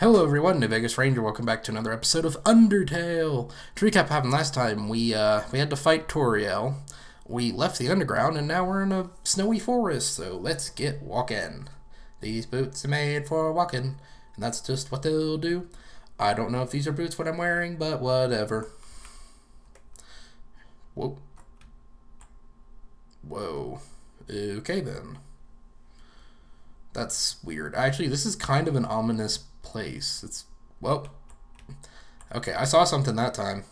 Hello everyone, New Vegas Ranger. Welcome back to another episode of Undertale. To recap what happened last time, we uh, we had to fight Toriel. We left the underground and now we're in a snowy forest. So let's get walking. These boots are made for walking, and that's just what they'll do. I don't know if these are boots what I'm wearing, but whatever. Whoa. Whoa. Okay then. That's weird. Actually, this is kind of an ominous place. It's, well, okay, I saw something that time.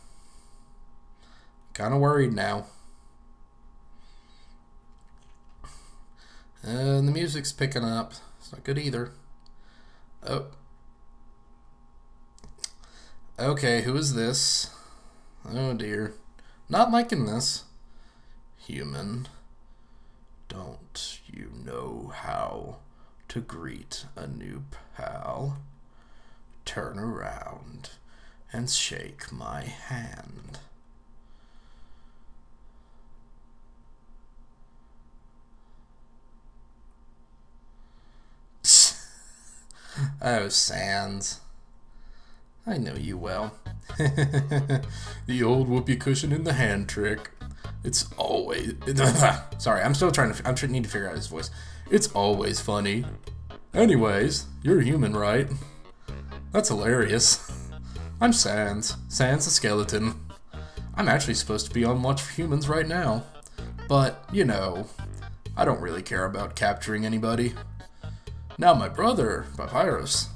Kind of worried now. And the music's picking up. It's not good either. Oh. Okay, who is this? Oh dear. Not liking this. Human. Don't you know how to greet a new pal? Turn around and shake my hand. oh, Sans. I know you well. the old whoopee cushion in the hand trick. It's always. Sorry, I'm still trying to. I'm trying need to figure out his voice. It's always funny. Anyways, you're human, right? That's hilarious. I'm Sans. Sans the skeleton. I'm actually supposed to be on watch for humans right now. But, you know, I don't really care about capturing anybody. Now my brother, Papyrus,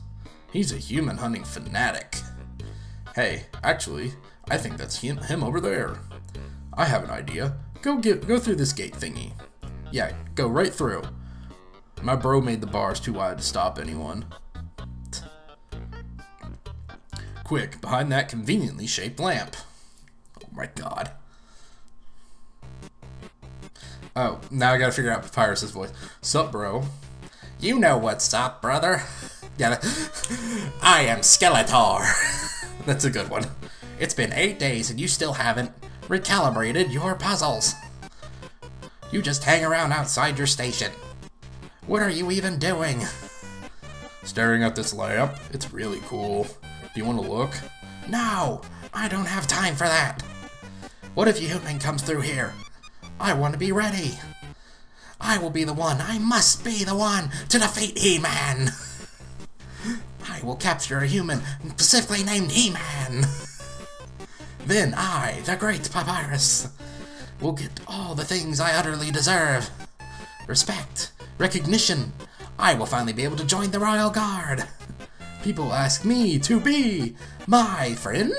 he's a human hunting fanatic. Hey, actually, I think that's him, him over there. I have an idea. Go get go through this gate thingy. Yeah, go right through. My bro made the bars too wide to stop anyone. Quick behind that conveniently shaped lamp. Oh my god. Oh, now I gotta figure out Papyrus's voice. Sup, bro? You know what's up, brother. Yeah, I am Skeletor. That's a good one. It's been eight days and you still haven't recalibrated your puzzles. You just hang around outside your station. What are you even doing? Staring at this lamp. It's really cool. Do you want to look? No! I don't have time for that! What if a human comes through here? I want to be ready! I will be the one, I must be the one to defeat He-Man! I will capture a human specifically named He-Man! then I, the great Papyrus, will get all the things I utterly deserve. Respect, recognition, I will finally be able to join the Royal Guard. People ask me to be my friend.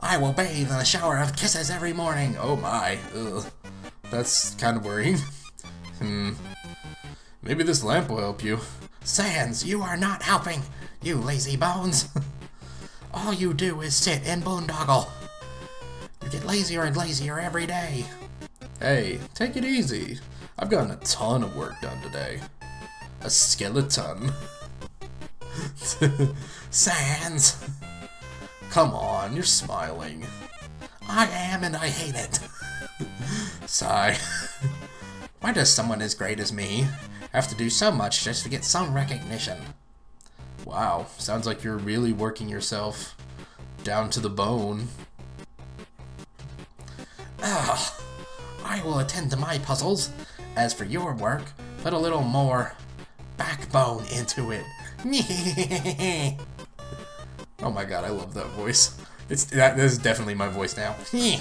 I will bathe in a shower of kisses every morning. Oh my. Ugh. That's kind of worrying. hmm. Maybe this lamp will help you. Sans, you are not helping, you lazy bones. All you do is sit and boondoggle. You get lazier and lazier every day. Hey, take it easy. I've gotten a ton of work done today. A skeleton. Sans! Come on, you're smiling. I am and I hate it. Sigh. Why does someone as great as me have to do so much just to get some recognition? Wow, sounds like you're really working yourself down to the bone. Ugh, I will attend to my puzzles. As for your work, put a little more backbone into it. oh my god, I love that voice. It's that, that is definitely my voice now.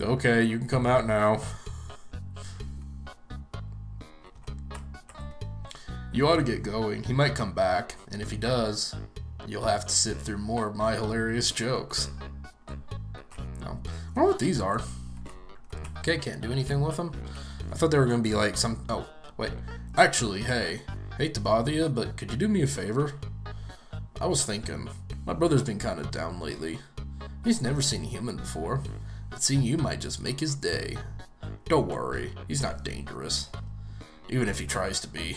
okay, you can come out now. You ought to get going. He might come back, and if he does, you'll have to sit through more of my hilarious jokes. No. I wonder what these are. Okay, can't do anything with them. I thought they were going to be like some... Oh, wait. Actually, hey, hate to bother you, but could you do me a favor? I was thinking, my brother's been kind of down lately. He's never seen a human before, but seeing you might just make his day. Don't worry, he's not dangerous. Even if he tries to be.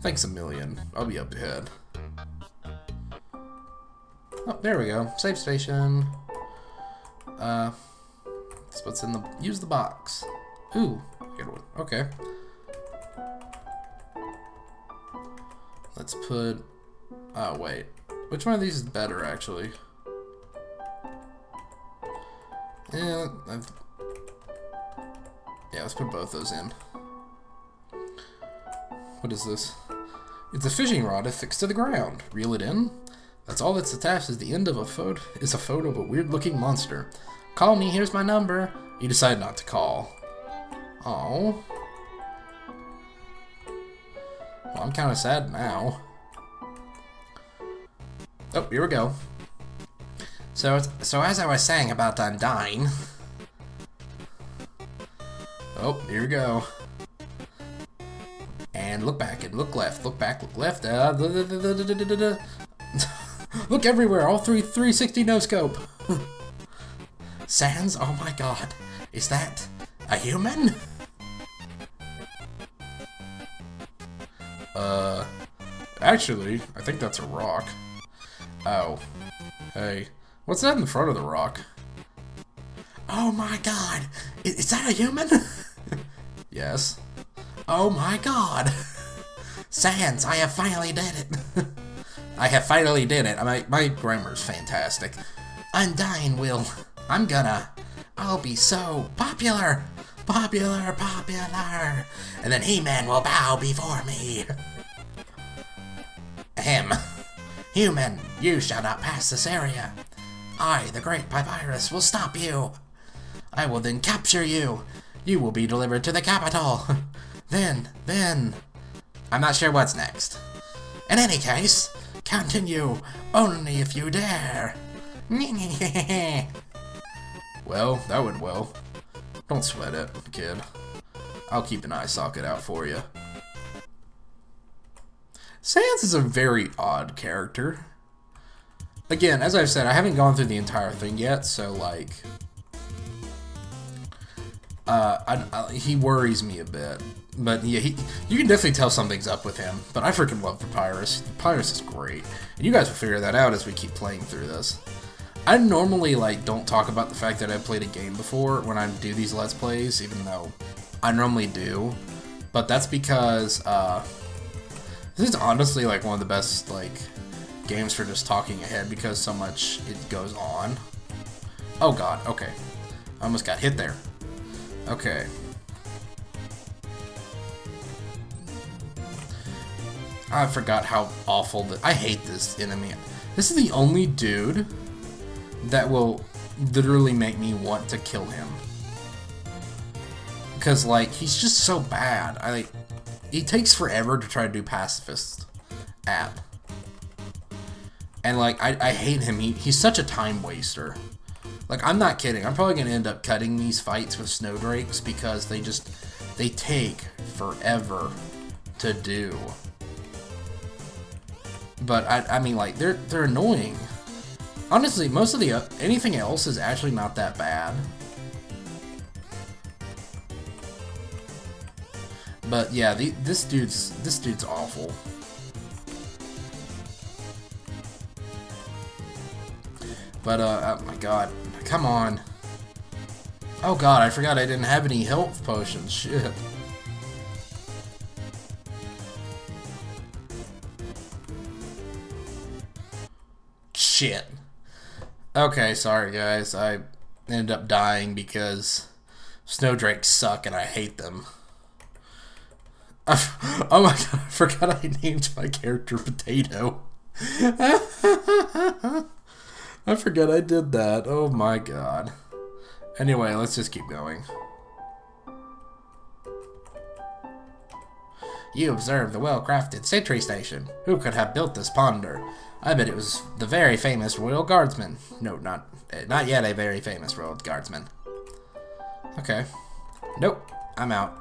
Thanks a million. I'll be up ahead. Oh, there we go. Save station. Uh, that's what's in the... Use the box. Ooh, good one. Okay. Let's put... Oh, wait. Which one of these is better, actually? Yeah, I've... Yeah, let's put both those in. What is this? It's a fishing rod affixed to the ground. Reel it in. That's all that's attached is the end of a photo is a photo of a weird looking monster. Call me, here's my number. You decide not to call. Oh. I'm kind of sad now. Oh, here we go. So, so as I was saying about Undyne. Oh, here we go. And look back and look left, look back, look left. Uh, look everywhere, all three 360 no scope. Sans, oh my god, is that a human? Uh, actually, I think that's a rock. Oh, hey, what's that in front of the rock? Oh my god, is, is that a human? yes. Oh my god! Sans, I have finally did it! I have finally did it. My, my grammar's fantastic. Undyne will... I'm gonna... I'll be so popular! Popular, popular! And then He-Man will bow before me! Him. Human, you shall not pass this area. I, the great Papyrus, will stop you. I will then capture you. You will be delivered to the capital. Then, then... I'm not sure what's next. In any case, continue only if you dare. well, that went well. Don't sweat it, kid. I'll keep an eye socket out for you. Sans is a very odd character. Again, as I've said, I haven't gone through the entire thing yet, so like... Uh, I, I, he worries me a bit. But yeah, he, you can definitely tell something's up with him. But I freaking love Papyrus. Papyrus is great. And you guys will figure that out as we keep playing through this. I normally like don't talk about the fact that I've played a game before when I do these Let's Plays, even though I normally do. But that's because uh, this is honestly like one of the best like games for just talking ahead because so much it goes on. Oh god, okay. I almost got hit there. Okay. I forgot how awful that I hate this enemy. This is the only dude that will literally make me want to kill him. Because like he's just so bad. I like he takes forever to try to do pacifist app. And like I, I hate him. He, he's such a time waster. Like I'm not kidding. I'm probably gonna end up cutting these fights with snowdrakes because they just they take forever to do. But I, I mean, like they're they're annoying. Honestly, most of the uh, anything else is actually not that bad. But yeah, the, this dude's this dude's awful. But uh, oh my god, come on. Oh god, I forgot I didn't have any health potions. Shit. Shit. Okay, sorry guys. I ended up dying because snowdrakes suck and I hate them. oh my god, I forgot I named my character Potato. I forgot I did that. Oh my god. Anyway, let's just keep going. You observe the well-crafted sentry station. Who could have built this ponder? I bet it was the very famous Royal Guardsman. No, not eh, not yet a very famous Royal Guardsman. Okay. Nope. I'm out.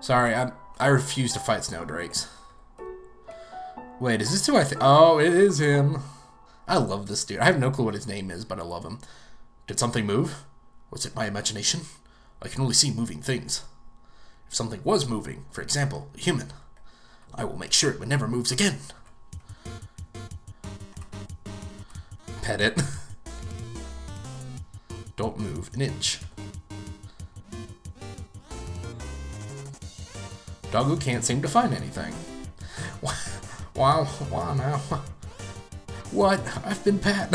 Sorry, I I refuse to fight Snowdrakes. Wait, is this who I think? Oh, it is him. I love this dude. I have no clue what his name is, but I love him. Did something move? Was it my imagination? I can only see moving things. Something was moving, for example, a human, I will make sure it never moves again. Pet it. Don't move an inch. Doggo can't seem to find anything. Wow, wow now. What? I've been pat.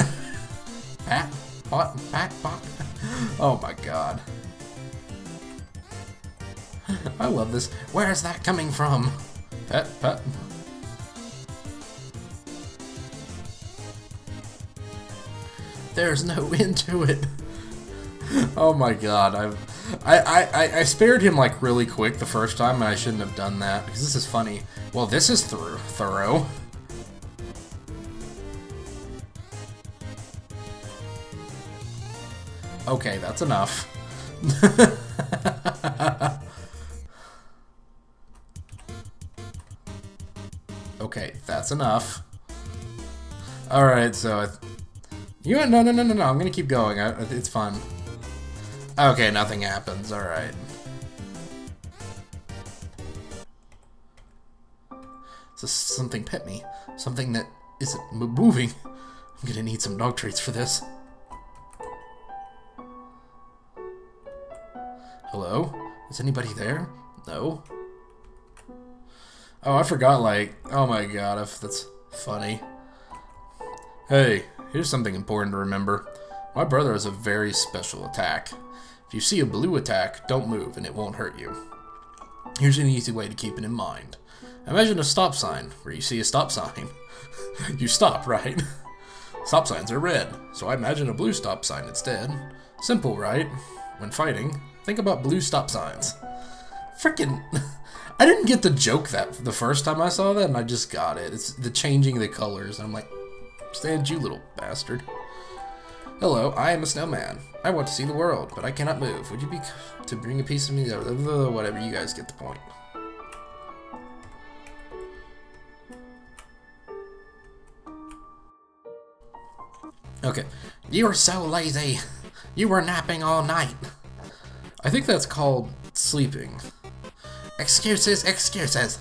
Pat? Pat? Pat? Oh my god. I love this. Where is that coming from? Pet, pet. There's no end to it. Oh my god, I've, I, I, I spared him like really quick the first time and I shouldn't have done that because this is funny. Well, this is through thorough. Okay, that's enough. that's enough. Alright, so... You know, no, no, no, no, no, I'm gonna keep going. I, it's fun. Okay, nothing happens. Alright. So something pet me. Something that isn't moving. I'm gonna need some dog treats for this. Hello? Is anybody there? No? Oh, I forgot, like, oh my god, if that's funny. Hey, here's something important to remember. My brother has a very special attack. If you see a blue attack, don't move and it won't hurt you. Here's an easy way to keep it in mind. Imagine a stop sign where you see a stop sign. you stop, right? stop signs are red, so I imagine a blue stop sign instead. Simple, right? When fighting, think about blue stop signs. Freaking... I didn't get the joke that the first time I saw that, and I just got it. It's the changing the colors. And I'm like, stand you little bastard. Hello, I am a snowman. I want to see the world, but I cannot move. Would you be to bring a piece of me? Uh, whatever, you guys get the point. Okay. You are so lazy. You were napping all night. I think that's called sleeping. Excuses, excuses.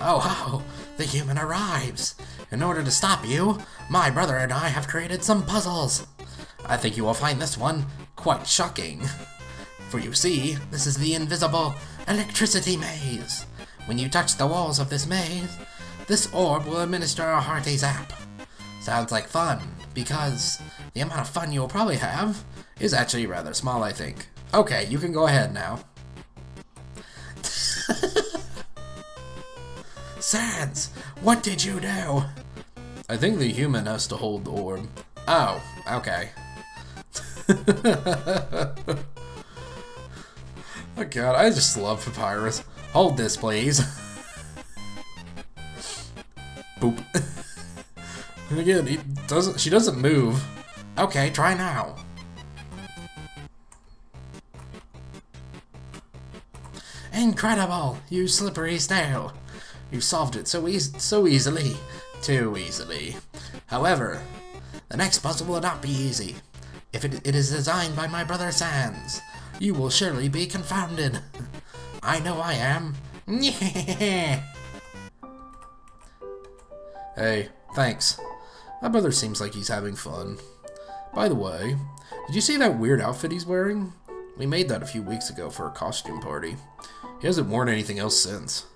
Oh, oh, the human arrives. In order to stop you, my brother and I have created some puzzles. I think you will find this one quite shocking. For you see, this is the invisible electricity maze. When you touch the walls of this maze, this orb will administer a hearty zap. Sounds like fun, because the amount of fun you'll probably have is actually rather small, I think. Okay, you can go ahead now. Sans, what did you do? I think the human has to hold the orb. Oh, okay. oh god, I just love Papyrus. Hold this, please. Boop. and again, he doesn't. She doesn't move. Okay, try now. Incredible, you slippery snail. You solved it so, e so easily. Too easily. However, the next puzzle will not be easy. If it, it is designed by my brother Sans, you will surely be confounded. I know I am. hey, thanks. My brother seems like he's having fun. By the way, did you see that weird outfit he's wearing? We made that a few weeks ago for a costume party. He hasn't worn anything else since.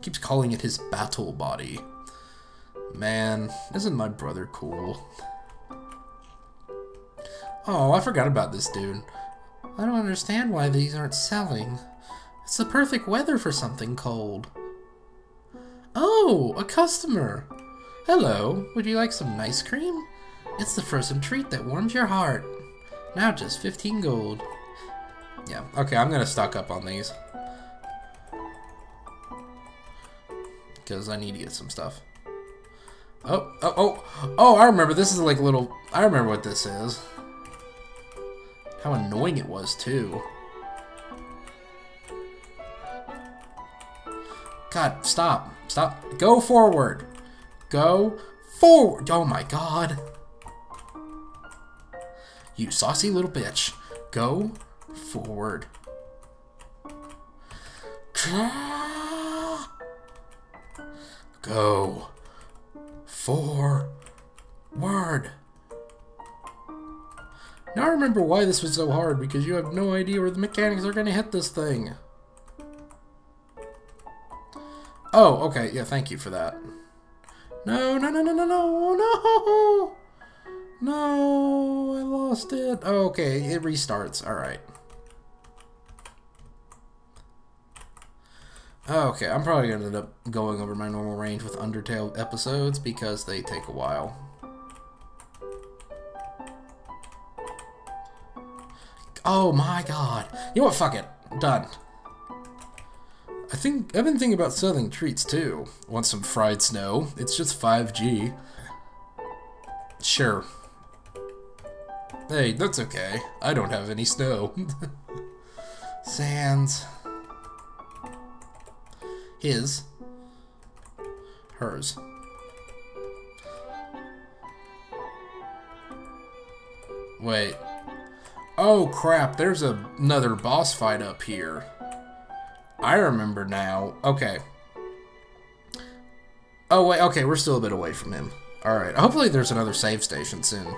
Keeps calling it his battle body. Man, isn't my brother cool? Oh, I forgot about this dude. I don't understand why these aren't selling. It's the perfect weather for something cold. Oh, a customer. Hello, would you like some ice cream? It's the frozen treat that warms your heart. Now just 15 gold. Yeah, okay, I'm gonna stock up on these. Because I need to get some stuff. Oh, oh, oh, oh, I remember. This is like a little, I remember what this is. How annoying it was, too. God, stop. Stop. Go forward. Go forward. Oh my god. You saucy little bitch. Go forward. Go forward. Now I remember why this was so hard, because you have no idea where the mechanics are going to hit this thing. Oh, okay. Yeah, thank you for that. No, no, no, no, no, no, no! No, I lost it. Oh, okay, it restarts. Alright. Oh, okay, I'm probably going to end up going over my normal range with Undertale episodes because they take a while. Oh my god. You know what? Fuck it. Done. I think I've been thinking about selling treats too. Want some fried snow? It's just 5G. Sure. Hey, that's okay. I don't have any snow. Sans. His. Hers. Wait. Oh crap, there's a, another boss fight up here. I remember now. Okay. Oh wait, okay, we're still a bit away from him. Alright, hopefully there's another save station soon.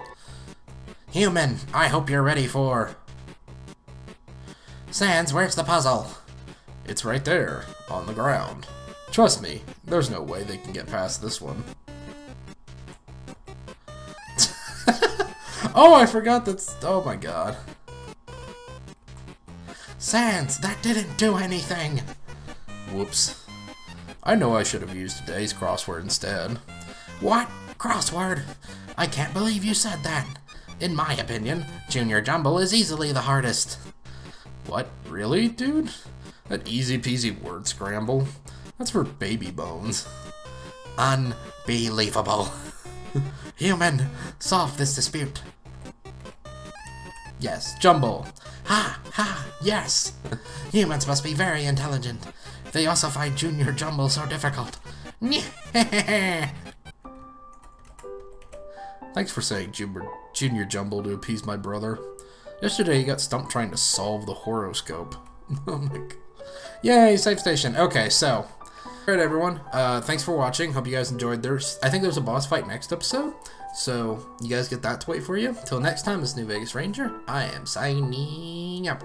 Human, I hope you're ready for... Sans, where's the puzzle? It's right there, on the ground. Trust me, there's no way they can get past this one. oh, I forgot that's... Oh my god. Sans, that didn't do anything! Whoops. I know I should have used today's crossword instead. What? Crossword? I can't believe you said that. In my opinion, Junior Jumble is easily the hardest. What? Really, dude? That easy peasy word scramble? That's for baby bones. Unbelievable. Human, solve this dispute. Yes, Jumble. Ha, ha, yes. Humans must be very intelligent. They also find Junior Jumble so difficult. Thanks for saying Junior, Junior Jumble to appease my brother. Yesterday he got stumped trying to solve the horoscope. oh my god. Yay, save station. Okay, so. Alright everyone, uh, thanks for watching. Hope you guys enjoyed. There's, I think there's a boss fight next episode. So, you guys get that to wait for you. Till next time, this New Vegas Ranger, I am signing up.